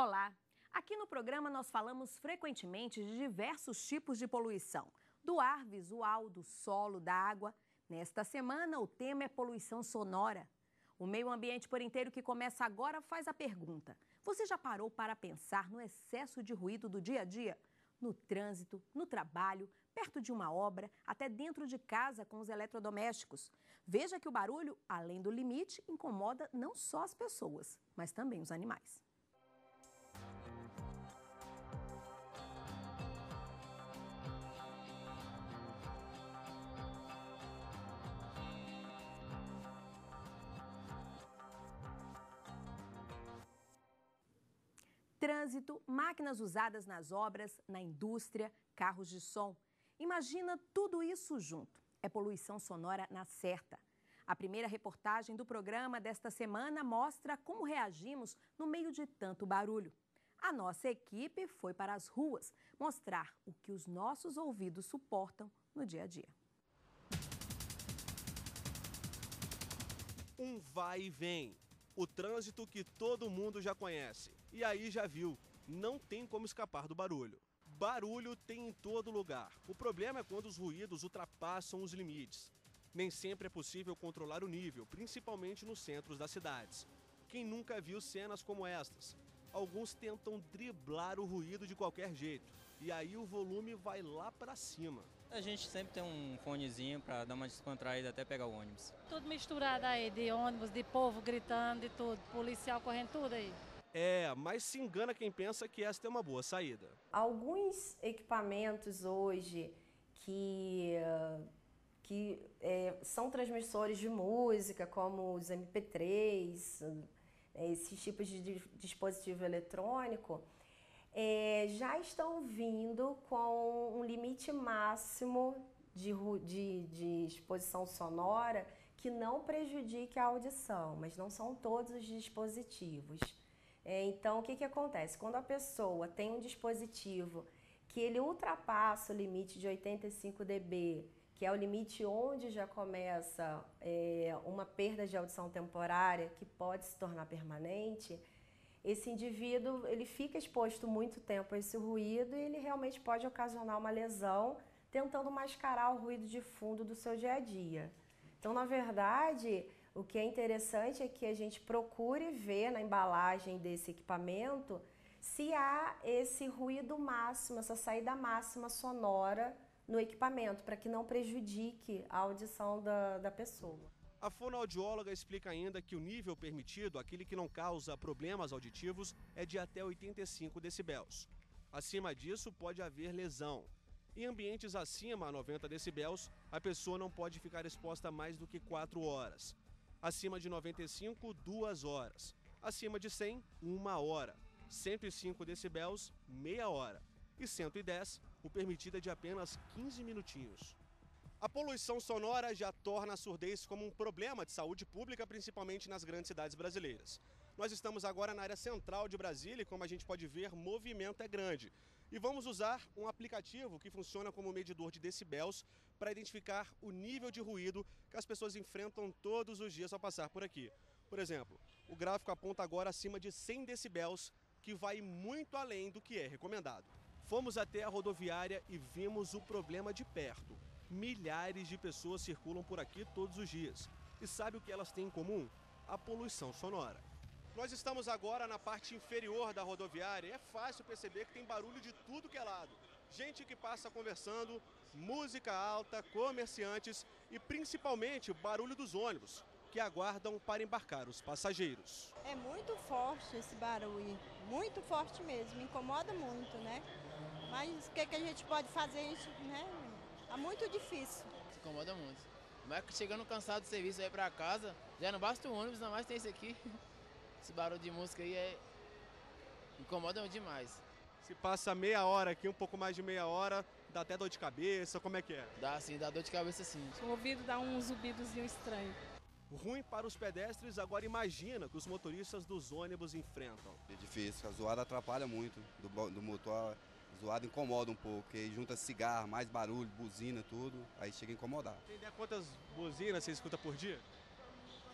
Olá! Aqui no programa nós falamos frequentemente de diversos tipos de poluição, do ar visual, do solo, da água. Nesta semana, o tema é poluição sonora. O meio ambiente por inteiro que começa agora faz a pergunta: você já parou para pensar no excesso de ruído do dia a dia? No trânsito, no trabalho, perto de uma obra, até dentro de casa com os eletrodomésticos. Veja que o barulho, além do limite, incomoda não só as pessoas, mas também os animais. Trânsito, máquinas usadas nas obras, na indústria, carros de som. Imagina tudo isso junto. É poluição sonora na certa. A primeira reportagem do programa desta semana mostra como reagimos no meio de tanto barulho. A nossa equipe foi para as ruas mostrar o que os nossos ouvidos suportam no dia a dia. Um vai e vem. O trânsito que todo mundo já conhece. E aí já viu, não tem como escapar do barulho. Barulho tem em todo lugar. O problema é quando os ruídos ultrapassam os limites. Nem sempre é possível controlar o nível, principalmente nos centros das cidades. Quem nunca viu cenas como estas? Alguns tentam driblar o ruído de qualquer jeito. E aí o volume vai lá para cima. A gente sempre tem um fonezinho para dar uma descontraída até pegar o ônibus. Tudo misturado aí, de ônibus, de povo gritando, de tudo, policial correndo tudo aí. É, mas se engana quem pensa que esta é uma boa saída. Alguns equipamentos hoje que, que é, são transmissores de música, como os MP3, né, esses tipos de dispositivo eletrônico, é, já estão vindo com um limite máximo de, de, de, exposição sonora que não prejudique a audição, mas não são todos os dispositivos. É, então, o que, que acontece? Quando a pessoa tem um dispositivo que ele ultrapassa o limite de 85 dB que é o limite onde já começa é, uma perda de audição temporária que pode se tornar permanente, esse indivíduo ele fica exposto muito tempo a esse ruído e ele realmente pode ocasionar uma lesão, tentando mascarar o ruído de fundo do seu dia a dia. Então, na verdade, o que é interessante é que a gente procure ver na embalagem desse equipamento se há esse ruído máximo, essa saída máxima sonora no equipamento, para que não prejudique a audição da, da pessoa. A fonoaudióloga explica ainda que o nível permitido, aquele que não causa problemas auditivos, é de até 85 decibéis. Acima disso, pode haver lesão. Em ambientes acima a 90 decibéis, a pessoa não pode ficar exposta mais do que 4 horas. Acima de 95, 2 horas. Acima de 100, 1 hora. 105 decibéis, meia hora. E 110, o permitido é de apenas 15 minutinhos. A poluição sonora já torna a surdez como um problema de saúde pública, principalmente nas grandes cidades brasileiras. Nós estamos agora na área central de Brasília e, como a gente pode ver, movimento é grande. E vamos usar um aplicativo que funciona como medidor de decibéis para identificar o nível de ruído que as pessoas enfrentam todos os dias ao passar por aqui. Por exemplo, o gráfico aponta agora acima de 100 decibéis, que vai muito além do que é recomendado. Fomos até a rodoviária e vimos o problema de perto. Milhares de pessoas circulam por aqui todos os dias. E sabe o que elas têm em comum? A poluição sonora. Nós estamos agora na parte inferior da rodoviária e é fácil perceber que tem barulho de tudo que é lado. Gente que passa conversando, música alta, comerciantes e principalmente o barulho dos ônibus que aguardam para embarcar os passageiros. É muito forte esse barulho, muito forte mesmo, incomoda muito, né? Mas o que, que a gente pode fazer, né? É muito difícil. Incomoda muito. Mas chegando cansado do serviço aí para casa, já não basta o ônibus, ainda mais tem esse aqui. Esse barulho de música aí é... incomoda demais. Se passa meia hora aqui, um pouco mais de meia hora, dá até dor de cabeça, como é que é? Dá sim, dá dor de cabeça sim. O ouvido dá um zumbidozinho estranho. Ruim para os pedestres, agora imagina que os motoristas dos ônibus enfrentam. É difícil, a zoada atrapalha muito do, do motor, a zoada incomoda um pouco, porque junta cigarro, mais barulho, buzina, tudo, aí chega a incomodar. Tem ideia quantas buzinas você escuta por dia?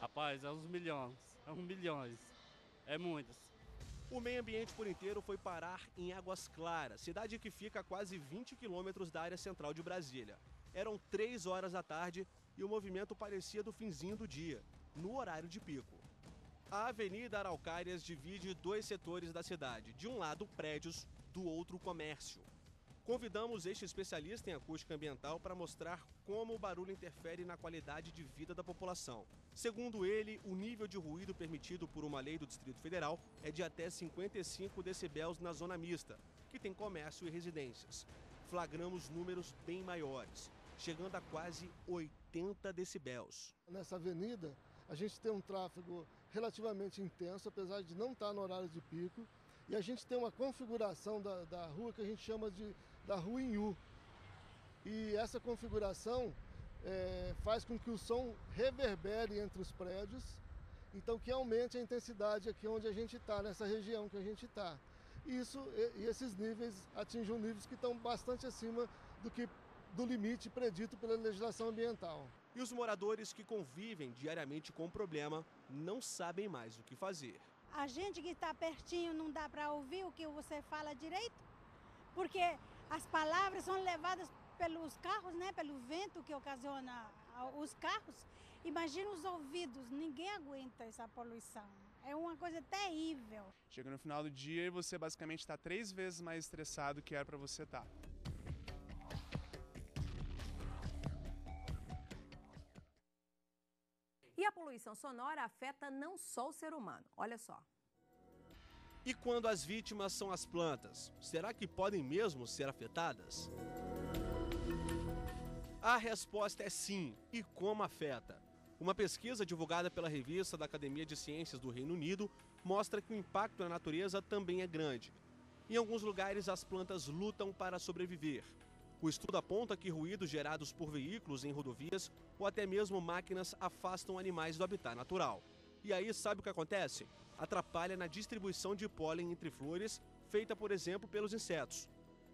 Rapaz, é uns milhões, é uns milhões, é muitas. O meio ambiente por inteiro foi parar em Águas Claras, cidade que fica a quase 20 quilômetros da área central de Brasília. Eram três horas da tarde e o movimento parecia do finzinho do dia, no horário de pico. A Avenida Araucárias divide dois setores da cidade. De um lado, prédios, do outro, comércio. Convidamos este especialista em acústica ambiental para mostrar como o barulho interfere na qualidade de vida da população. Segundo ele, o nível de ruído permitido por uma lei do Distrito Federal é de até 55 decibéis na zona mista, que tem comércio e residências. Flagramos números bem maiores, chegando a quase 80 decibéis. Nessa avenida, a gente tem um tráfego relativamente intenso, apesar de não estar no horário de pico, e a gente tem uma configuração da, da rua que a gente chama de da rua em U. E essa configuração é, faz com que o som reverbere entre os prédios, então que aumente a intensidade aqui onde a gente está, nessa região que a gente está. E, isso, e esses níveis atingem níveis que estão bastante acima do que do limite predito pela legislação ambiental. E os moradores que convivem diariamente com o problema não sabem mais o que fazer. A gente que está pertinho não dá para ouvir o que você fala direito, porque as palavras são levadas pelos carros, né, pelo vento que ocasiona os carros. Imagina os ouvidos, ninguém aguenta essa poluição. É uma coisa terrível. Chega no final do dia e você basicamente está três vezes mais estressado que era para você estar. Tá. Poluição sonora afeta não só o ser humano. Olha só. E quando as vítimas são as plantas, será que podem mesmo ser afetadas? A resposta é sim. E como afeta? Uma pesquisa divulgada pela revista da Academia de Ciências do Reino Unido mostra que o impacto na natureza também é grande. Em alguns lugares, as plantas lutam para sobreviver. O estudo aponta que ruídos gerados por veículos em rodovias ou até mesmo máquinas afastam animais do habitat natural. E aí, sabe o que acontece? atrapalha na distribuição de pólen entre flores, feita, por exemplo, pelos insetos.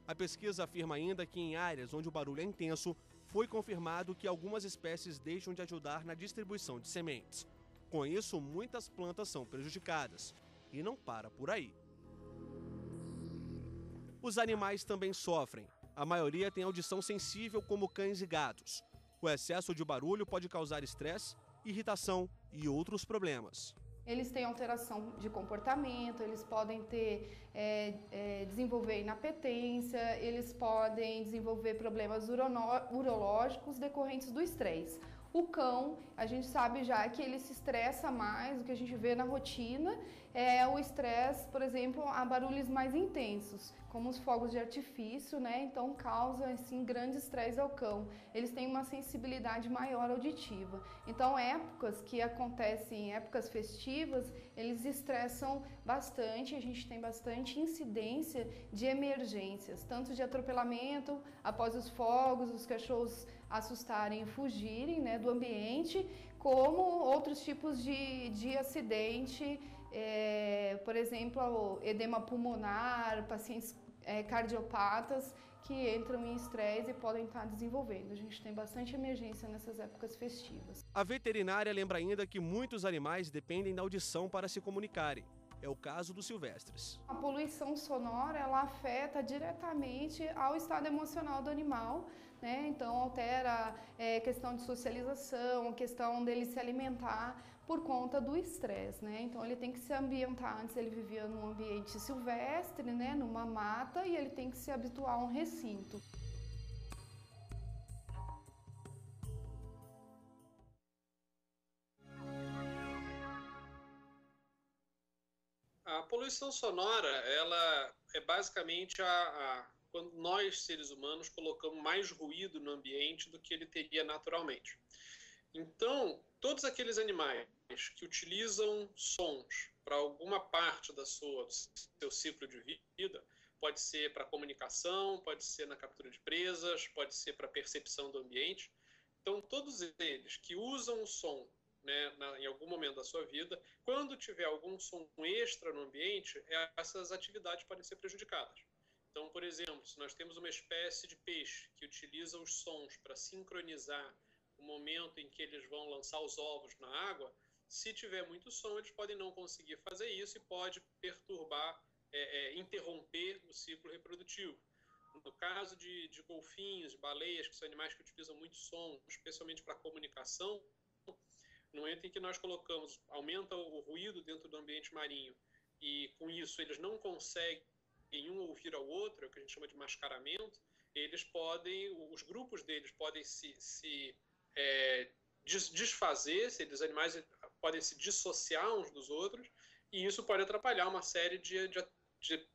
A pesquisa afirma ainda que em áreas onde o barulho é intenso, foi confirmado que algumas espécies deixam de ajudar na distribuição de sementes. Com isso, muitas plantas são prejudicadas. E não para por aí. Os animais também sofrem. A maioria tem audição sensível, como cães e gatos. O excesso de barulho pode causar estresse, irritação e outros problemas eles têm alteração de comportamento, eles podem ter, é, é, desenvolver inapetência, eles podem desenvolver problemas urológicos decorrentes do estresse. O cão, a gente sabe já que ele se estressa mais, o que a gente vê na rotina é o estresse, por exemplo, a barulhos mais intensos como os fogos de artifício, né? Então causa assim grande estresse ao cão. Eles têm uma sensibilidade maior auditiva. Então épocas que acontecem, épocas festivas, eles estressam bastante. A gente tem bastante incidência de emergências, tanto de atropelamento após os fogos, os cachorros assustarem e fugirem, né, do ambiente, como outros tipos de, de acidente é, por exemplo, edema pulmonar, pacientes é, cardiopatas que entram em estresse e podem estar desenvolvendo. A gente tem bastante emergência nessas épocas festivas. A veterinária lembra ainda que muitos animais dependem da audição para se comunicarem. É o caso dos silvestres. A poluição sonora ela afeta diretamente ao estado emocional do animal, né? Então altera é, questão de socialização, questão dele se alimentar por conta do estresse, né? Então ele tem que se ambientar, antes ele vivia num ambiente silvestre, né, numa mata, e ele tem que se habituar a um recinto. A poluição sonora, ela é basicamente a, a quando nós seres humanos colocamos mais ruído no ambiente do que ele teria naturalmente. Então, todos aqueles animais que utilizam sons para alguma parte da sua, do seu ciclo de vida, pode ser para comunicação, pode ser na captura de presas, pode ser para percepção do ambiente. Então, todos eles que usam o som né, na, em algum momento da sua vida, quando tiver algum som extra no ambiente, essas atividades podem ser prejudicadas. Então, por exemplo, se nós temos uma espécie de peixe que utiliza os sons para sincronizar o momento em que eles vão lançar os ovos na água, Se tiver muito som, eles podem não conseguir fazer isso e pode perturbar, é, é, interromper o ciclo reprodutivo. No caso de, de golfinhos, baleias, que são animais que utilizam muito som, especialmente para comunicação, no momento em que nós colocamos, aumenta o ruído dentro do ambiente marinho e com isso eles não conseguem um ouvir ao outro, é o que a gente chama de mascaramento, eles podem, os grupos deles podem se, se é, desfazer, se os animais podem se dissociar uns dos outros, e isso pode atrapalhar uma série de, de, de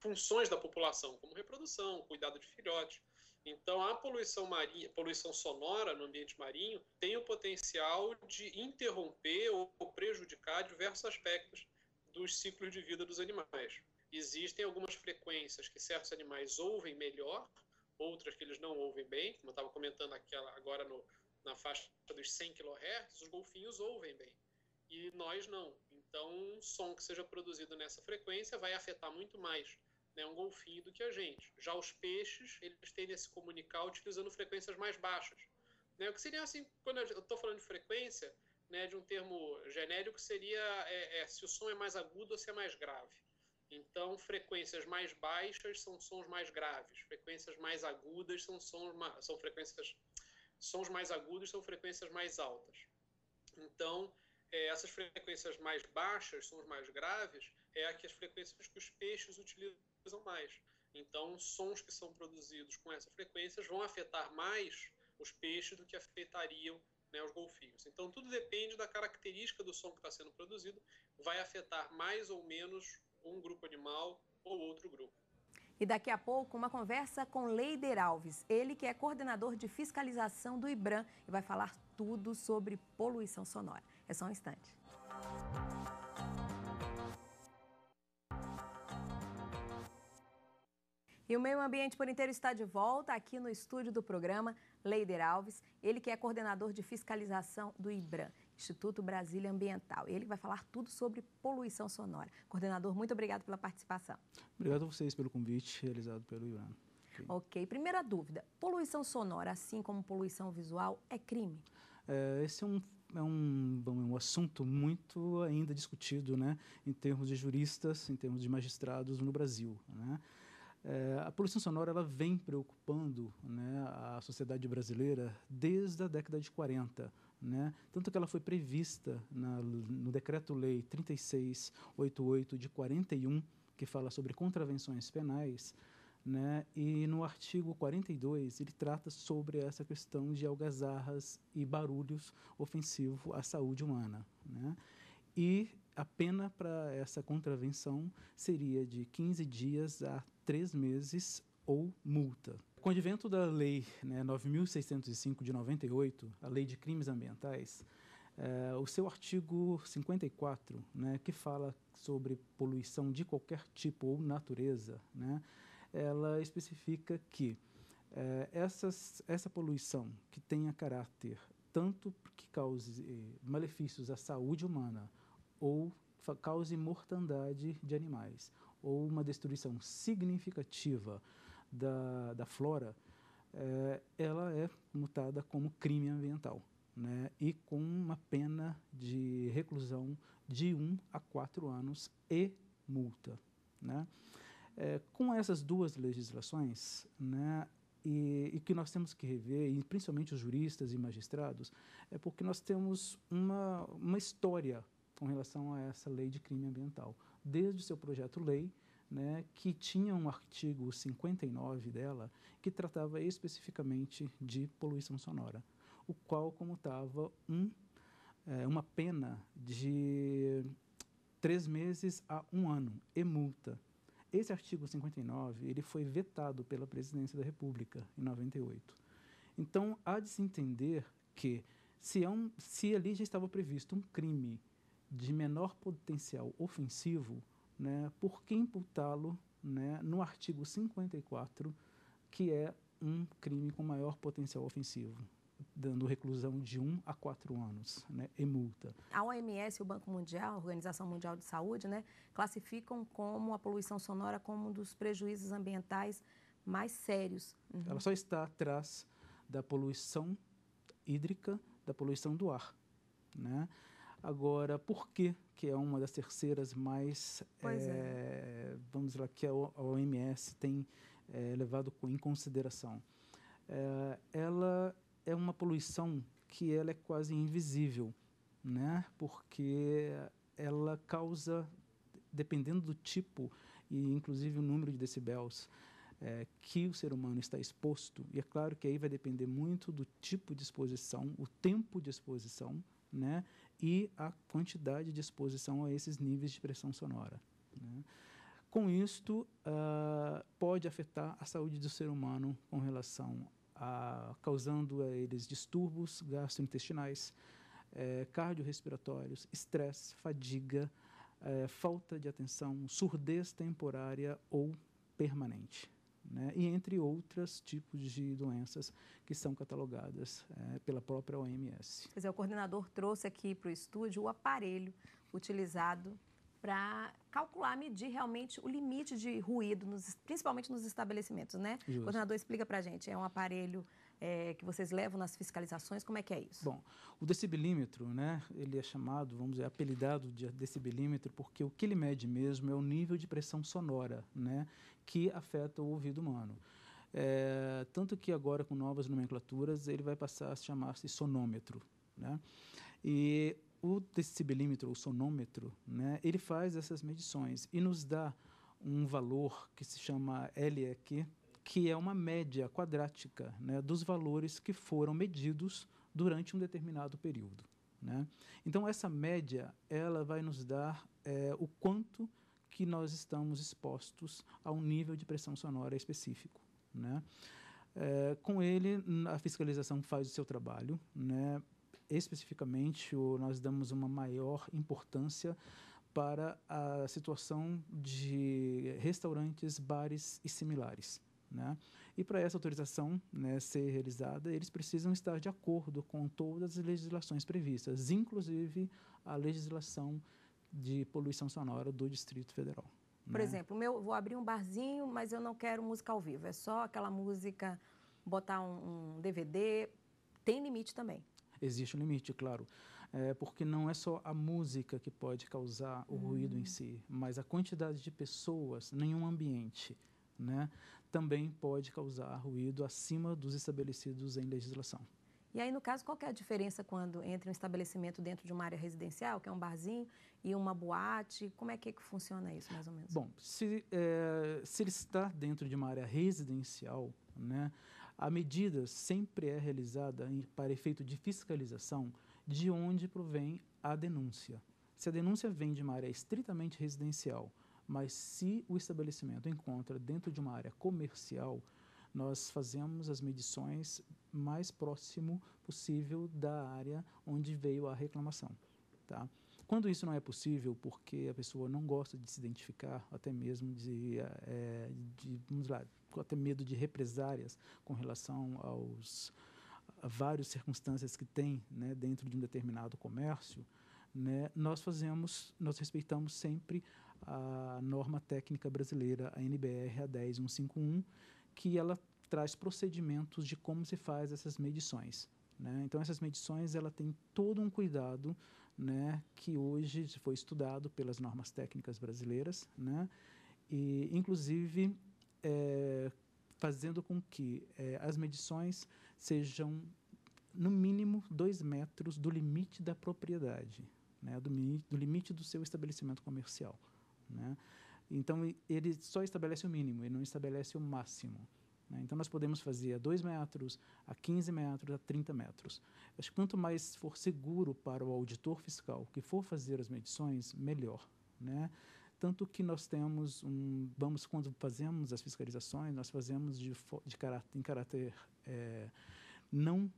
funções da população, como reprodução, cuidado de filhotes. Então, a poluição marinha, poluição sonora no ambiente marinho tem o potencial de interromper ou prejudicar diversos aspectos dos ciclos de vida dos animais. Existem algumas frequências que certos animais ouvem melhor, outras que eles não ouvem bem, como eu estava comentando aquela, agora no, na faixa dos 100 kHz, os golfinhos ouvem bem e nós não. Então, um som que seja produzido nessa frequência vai afetar muito mais né, um golfinho do que a gente. Já os peixes, eles tendem a se comunicar utilizando frequências mais baixas. Né, o que seria assim, quando eu estou falando de frequência, né, de um termo genérico, seria é, é, se o som é mais agudo ou se é mais grave. Então, frequências mais baixas são sons mais graves, frequências mais agudas são sons são frequências sons mais agudos são frequências mais altas. Então, é, essas frequências mais baixas, sons mais graves, é aqui as frequências que os peixes utilizam mais. Então, sons que são produzidos com essas frequências vão afetar mais os peixes do que afetariam né, os golfinhos. Então, tudo depende da característica do som que está sendo produzido, vai afetar mais ou menos um grupo animal ou outro grupo. E daqui a pouco, uma conversa com Leider Alves, ele que é coordenador de fiscalização do IBRAM e vai falar tudo sobre poluição sonora. É só um instante. E o Meio Ambiente por Inteiro está de volta aqui no estúdio do programa Leider Alves, ele que é coordenador de fiscalização do IBRAM, Instituto Brasília Ambiental. Ele vai falar tudo sobre poluição sonora. Coordenador, muito obrigado pela participação. Obrigado a vocês pelo convite realizado pelo IBRAM. Okay. ok, primeira dúvida, poluição sonora, assim como poluição visual, é crime? É, esse é um é um, bom, um assunto muito ainda discutido né, em termos de juristas, em termos de magistrados no Brasil. Né? É, a poluição sonora ela vem preocupando né, a sociedade brasileira desde a década de 40. Né? Tanto que ela foi prevista na, no Decreto-Lei 3688 de 41, que fala sobre contravenções penais, né? E no artigo 42, ele trata sobre essa questão de algazarras e barulhos ofensivos à saúde humana. Né? E a pena para essa contravenção seria de 15 dias a 3 meses ou multa. Com o advento da Lei né, 9.605 de 98, a Lei de Crimes Ambientais, é, o seu artigo 54, né, que fala sobre poluição de qualquer tipo ou natureza, né, ela especifica que é, essas, essa poluição que tenha caráter tanto que cause eh, malefícios à saúde humana ou cause mortandade de animais ou uma destruição significativa da, da flora, é, ela é mutada como crime ambiental. Né, e com uma pena de reclusão de 1 um a 4 anos e multa. Né? É, com essas duas legislações, né, e, e, que nós temos que rever, e principalmente os juristas e magistrados, é porque nós temos uma, uma história com relação a essa lei de crime ambiental. Desde o seu projeto-lei, né, que tinha um artigo 59 dela, que tratava especificamente de poluição sonora, o qual comutava um, é, uma pena de três meses a um ano e multa esse artigo 59 ele foi vetado pela Presidência da República em 98. Então, há de se entender que se, é um, se ali já estava previsto um crime de menor potencial ofensivo, né, por que imputá-lo né, no artigo 54, que é um crime com maior potencial ofensivo? dando reclusão de 1 a 4 anos né, e multa. A OMS e o Banco Mundial, a Organização Mundial de Saúde, né, classificam como a poluição sonora como um dos prejuízos ambientais mais sérios. Uhum. Ela só está atrás da poluição hídrica, da poluição do ar. Né? Agora, por que que é uma das terceiras mais, é, é. vamos lá, que a OMS tem é, levado em consideração? É, ela é uma poluição que ela é quase invisível, né? Porque ela causa, dependendo do tipo e inclusive o número de decibéis é, que o ser humano está exposto, e é claro que aí vai depender muito do tipo de exposição, o tempo de exposição, né? E a quantidade de exposição a esses níveis de pressão sonora. Né? Com isto, uh, pode afetar a saúde do ser humano com relação a causando a eles distúrbios gastrointestinais, é, cardiorrespiratórios, estresse, fadiga, é, falta de atenção, surdez temporária ou permanente. Né? E entre outros tipos de doenças que são catalogadas é, pela própria OMS. Quer dizer, o coordenador trouxe aqui para o estúdio o aparelho utilizado para calcular, medir realmente o limite de ruído, nos, principalmente nos estabelecimentos, né? Justo. O coordenador explica para a gente, é um aparelho é, que vocês levam nas fiscalizações, como é que é isso? Bom, o decibelímetro, né, ele é chamado, vamos dizer, apelidado de decibelímetro, porque o que ele mede mesmo é o nível de pressão sonora, né, que afeta o ouvido humano. É, tanto que agora, com novas nomenclaturas, ele vai passar a chamar-se sonômetro, né? E o decibelímetro, o sonômetro, né, ele faz essas medições e nos dá um valor que se chama LEQ, que é uma média quadrática né, dos valores que foram medidos durante um determinado período. Né? Então, essa média ela vai nos dar é, o quanto que nós estamos expostos a um nível de pressão sonora específico. Né? É, com ele, a fiscalização faz o seu trabalho, né? especificamente o, nós damos uma maior importância para a situação de restaurantes, bares e similares. Né? E para essa autorização né, ser realizada, eles precisam estar de acordo com todas as legislações previstas, inclusive a legislação de poluição sonora do Distrito Federal. Por né? exemplo, meu, vou abrir um barzinho, mas eu não quero música ao vivo, é só aquela música, botar um, um DVD, tem limite também. Existe um limite, claro. É, porque não é só a música que pode causar o ruído em hum. si, mas a quantidade de pessoas em um ambiente, né, também pode causar ruído acima dos estabelecidos em legislação. E aí, no caso, qual é a diferença quando entre um estabelecimento dentro de uma área residencial, que é um barzinho, e uma boate? Como é que, que funciona isso, mais ou menos? Bom, se, é, se ele está dentro de uma área residencial, né, a medida sempre é realizada em, para efeito de fiscalização de onde provém a denúncia. Se a denúncia vem de uma área estritamente residencial, mas se o estabelecimento encontra dentro de uma área comercial, nós fazemos as medições mais próximo possível da área onde veio a reclamação. Tá? Quando isso não é possível, porque a pessoa não gosta de se identificar, até mesmo de, é, de vamos lá, até medo de represárias com relação aos a várias circunstâncias que tem né, dentro de um determinado comércio, né, nós fazemos, nós respeitamos sempre a norma técnica brasileira, a NBR a 10151, que ela traz procedimentos de como se faz essas medições. Né? Então essas medições ela tem todo um cuidado, né, que hoje foi estudado pelas normas técnicas brasileiras, né, e inclusive é, fazendo com que é, as medições sejam no mínimo dois metros do limite da propriedade, né, do, do limite do seu estabelecimento comercial. Né? Então, ele só estabelece o mínimo, ele não estabelece o máximo. Né? Então, nós podemos fazer a 2 metros, a 15 metros, a 30 metros. Acho que quanto mais for seguro para o auditor fiscal que for fazer as medições, melhor. Né? Tanto que nós temos um. Vamos, quando fazemos as fiscalizações, nós fazemos de, de caráter, em caráter é, não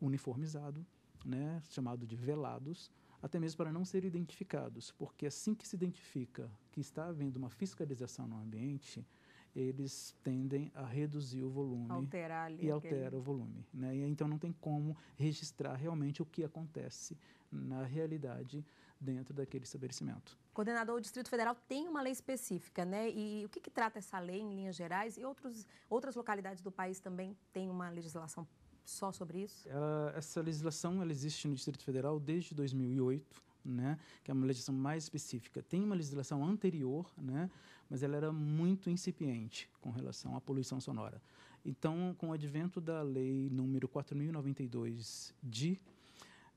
uniformizado, né, chamado de velados, até mesmo para não ser identificados, porque assim que se identifica que está havendo uma fiscalização no ambiente, eles tendem a reduzir o volume Alterar ali e altera aquele... o volume. Né? E, então não tem como registrar realmente o que acontece na realidade dentro daquele estabelecimento. Coordenador, o Distrito Federal tem uma lei específica, né? E o que, que trata essa lei em linhas gerais? E outros, outras localidades do país também têm uma legislação só sobre isso? Ela, essa legislação ela existe no Distrito Federal desde 2008, né, que é uma legislação mais específica. Tem uma legislação anterior, né, mas ela era muito incipiente com relação à poluição sonora. Então, com o advento da lei número 4092 de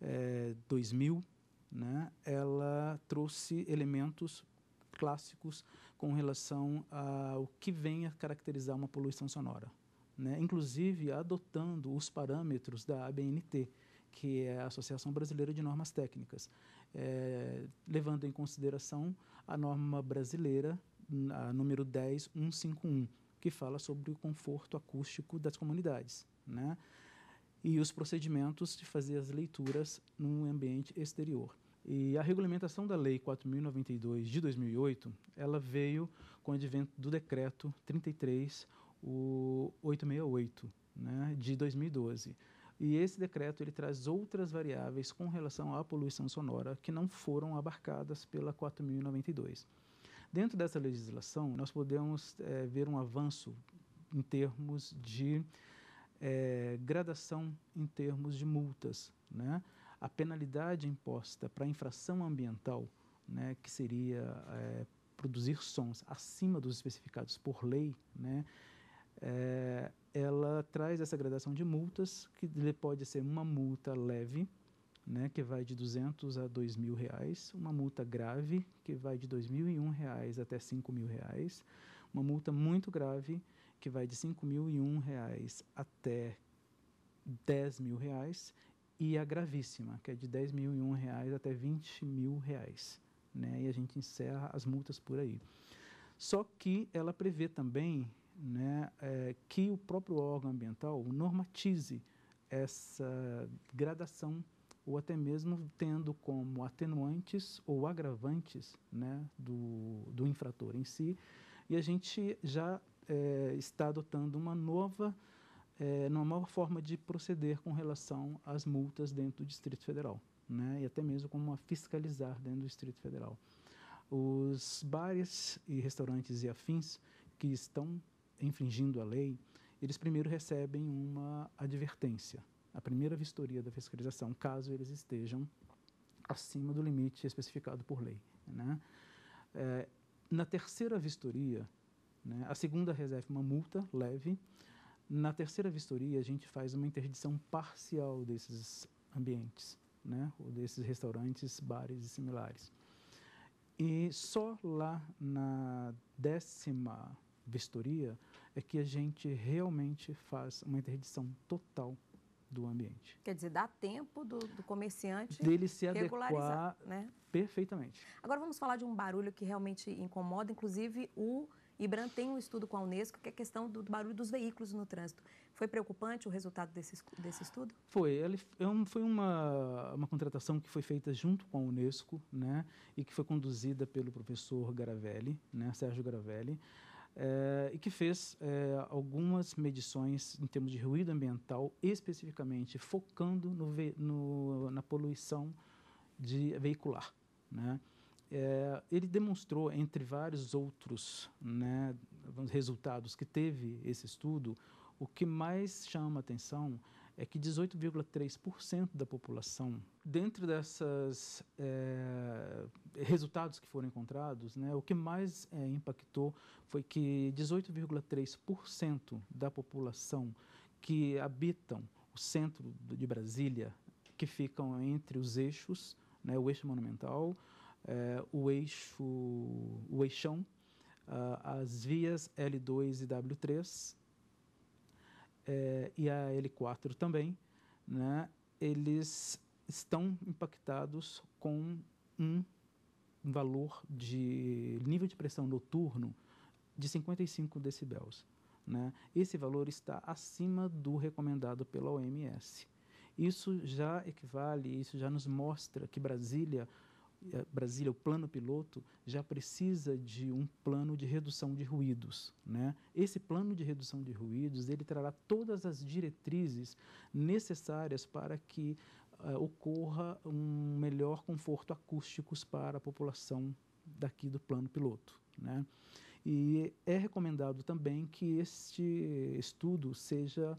é, 2000, né, ela trouxe elementos clássicos com relação ao que vem a caracterizar uma poluição sonora. Né, inclusive adotando os parâmetros da ABNT, que é a Associação Brasileira de Normas Técnicas, é, levando em consideração a norma brasileira, a número 10151, que fala sobre o conforto acústico das comunidades. Né? e os procedimentos de fazer as leituras no ambiente exterior. E a regulamentação da Lei 4.092 de 2008, ela veio com o advento do Decreto 33, o 868, né, de 2012. E esse decreto ele traz outras variáveis com relação à poluição sonora que não foram abarcadas pela 4.092. Dentro dessa legislação, nós podemos é, ver um avanço em termos de é, gradação em termos de multas. Né? A penalidade imposta para infração ambiental, né, que seria é, produzir sons acima dos especificados por lei, né, é, ela traz essa gradação de multas, que pode ser uma multa leve, né, que vai de 200 a 2 mil reais, uma multa grave, que vai de 2.001 reais até 5 mil reais, uma multa muito grave, que vai de 5 mil e um reais até 10 mil reais, e a gravíssima, que é de 10 mil e um reais até 20 mil reais. Né? E a gente encerra as multas por aí. Só que ela prevê também né, é, que o próprio órgão ambiental normatize essa gradação ou até mesmo tendo como atenuantes ou agravantes né, do, do infrator em si. E a gente já é, está adotando uma nova, é, uma nova forma de proceder com relação às multas dentro do Distrito Federal, né? e até mesmo como a fiscalizar dentro do Distrito Federal. Os bares e restaurantes e afins que estão infringindo a lei, eles primeiro recebem uma advertência, a primeira vistoria da fiscalização, caso eles estejam acima do limite especificado por lei. Né? É, na terceira vistoria, né? A segunda reserva uma multa leve. Na terceira vistoria, a gente faz uma interdição parcial desses ambientes, né? ou desses restaurantes, bares e similares. E só lá na décima vistoria é que a gente realmente faz uma interdição total do ambiente. Quer dizer, dá tempo do, do comerciante dele se adequar né? perfeitamente. Agora vamos falar de um barulho que realmente incomoda, inclusive o IBRAM tem um estudo com a Unesco que é a questão do, barulho dos veículos no trânsito. Foi preocupante o resultado desse, desse estudo? Foi. Ele, é foi uma, uma contratação que foi feita junto com a Unesco né, e que foi conduzida pelo professor Garavelli, né, Sérgio Garavelli, é, e que fez é, algumas medições em termos de ruído ambiental, especificamente focando no, no, na poluição de veicular. Né? é, ele demonstrou, entre vários outros né, resultados que teve esse estudo, o que mais chama atenção é que 18,3% da população, dentro desses é, resultados que foram encontrados, né, o que mais é, impactou foi que 18,3% da população que habitam o centro de Brasília, que ficam entre os eixos, né, o eixo monumental, é, o eixo, o eixão, uh, as vias L2 e W3 é, e a L4 também, né, eles estão impactados com um valor de nível de pressão noturno de 55 decibéis. Né? Esse valor está acima do recomendado pela OMS. Isso já equivale, isso já nos mostra que Brasília Brasília, o plano piloto, já precisa de um plano de redução de ruídos. Né? Esse plano de redução de ruídos, ele trará todas as diretrizes necessárias para que uh, ocorra um melhor conforto acústico para a população daqui do plano piloto. Né? E é recomendado também que este estudo seja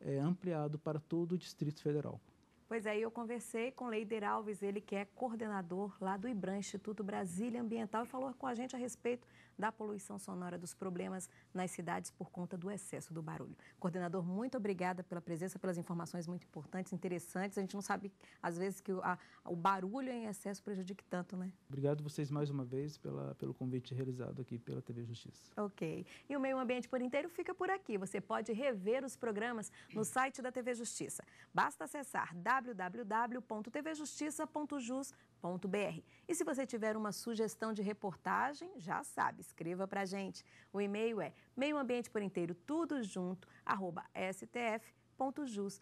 é, ampliado para todo o Distrito Federal. Pois é, eu conversei com Leider Alves, ele que é coordenador lá do IBRAM, Instituto Brasília Ambiental, e falou com a gente a respeito da poluição sonora, dos problemas nas cidades por conta do excesso do barulho. Coordenador, muito obrigada pela presença, pelas informações muito importantes, interessantes. A gente não sabe, às vezes, que o, a, o barulho em excesso prejudique tanto, né? Obrigado vocês mais uma vez pela, pelo convite realizado aqui pela TV Justiça. Ok. E o Meio Ambiente por Inteiro fica por aqui. Você pode rever os programas no site da TV Justiça. Basta acessar www.tvjustiça.jus.br. E se você tiver uma sugestão de reportagem, já sabe, escreva para gente. O e-mail é meio ambiente por inteiro, tudo junto, arroba stf.jus.br.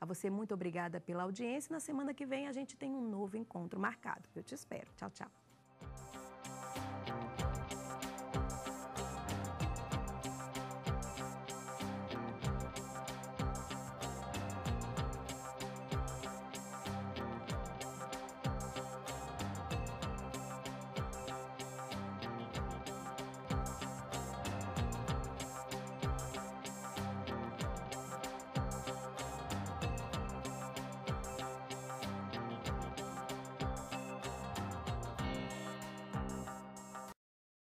A você, muito obrigada pela audiência. Na semana que vem a gente tem um novo encontro marcado. Eu te espero. Tchau, tchau.